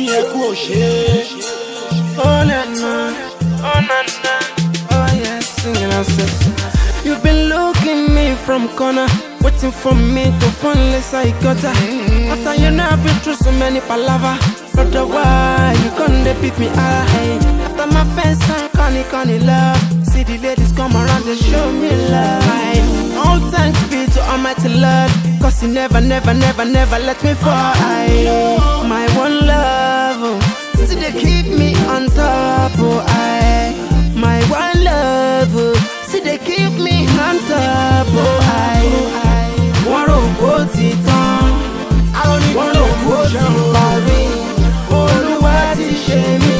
kí ẹ kú òṣè. Oh na na, oh na na, oh yeah, singing and. You've been looking me from corner, waiting for me to finally say gutter. After you know I've been through so many palava, brother why you couldn't beat me high? After my fence and conny conny love, see the ladies come around and show me love. All thanks be to Almighty Lord, cause He never, never, never, never let me fall. I, my one love. Oh, Still they keep me on top, oh I My one love, oh, still they keep me on top, oh I Wọ́n rò kó ti tán, wọ́n rò kó ti parí. Olúwa ti ṣe mí,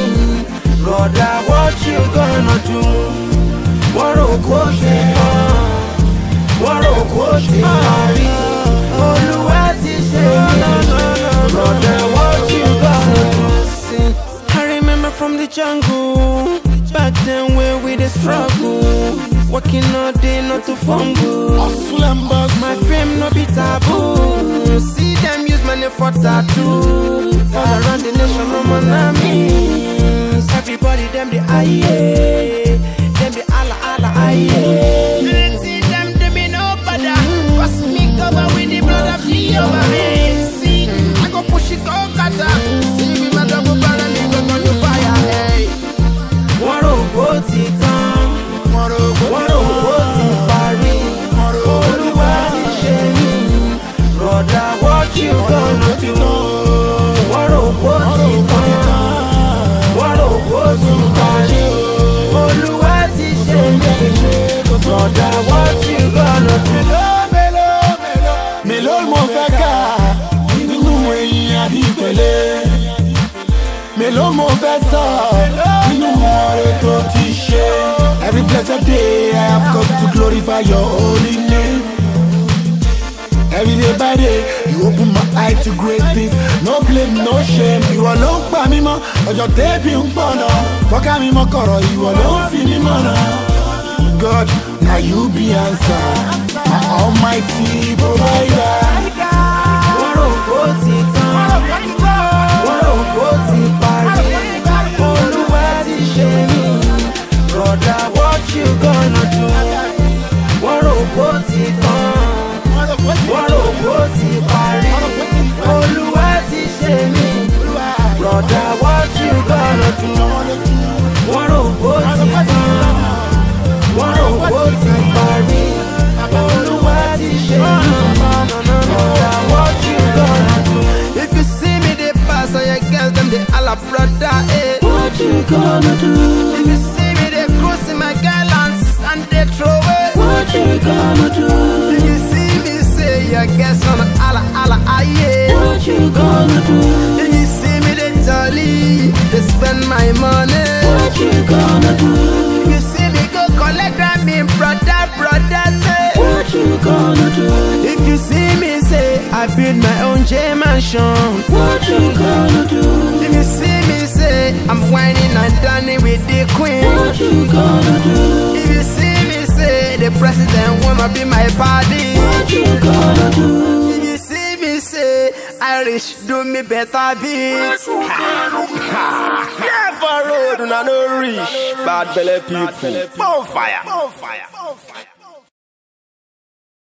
brother what you gonna do? Wọ́n rò kó ti tán, wọ́n rò kó ti parí jungle. Back then when we the struggle. Working all day not to fumble. Hustle and bustle. My fame no be taboo. See them use money for tattoo All around the nation no monamis Everybody them the aye Them the ala ala aye See them they me no bother Cause me cover with the blood of me what you gonna do wọ́n rò ó ti tán. Wọ́n rò ó ti parí olúwa ti ṣe mí broda what you gonna do. mélòó mo fẹ́ kà? Nínú ẹ̀yìn àdìpẹ̀lẹ̀ mélòó mo fẹ́ sọ? Nínú ọ̀rẹ́ tó ti ṣe. every blessed day I have come to glorify your name. Every day by day, you open my eye to great things. No blame, no shame. Ìwọ ló ń pa mí mọ́, ọjọ́ tẹ́bí ń pọ̀nà. Fọ́ká mi mọ́ kọ̀rọ̀, ìwọ ló ń fi mí mọ̀nà. God, na you be answer. My almighty provider. Rò parí olúwa ti ṣe mí broda what you gonna do wọ́n rò ó ti tán wọ́n rò ó ti parí olúwa ti ṣe mí broda what you gonna do if you see me dey pass all your girls dem dey hala broda eh. What you gonna do? If you see me, they cruising my gallants and they throw it. What you gonna do? Your guess on ala ala aye. What you gonna do? If you see me, they jolly, they spend my money. What you gonna do? If you see me, go collect and me brother, brother, say. What you gonna do? If you see me, say I build my own J mansion. What you gonna do? If you see me, say I'm whining and dining with the queen. What you gonna do? If you see the president wanna be my party. What you gonna do? If you see me, say Irish do me better beat. Yeah, for road, una no reach. Bad belly people. Bonfire. Bonfire. Bonfire.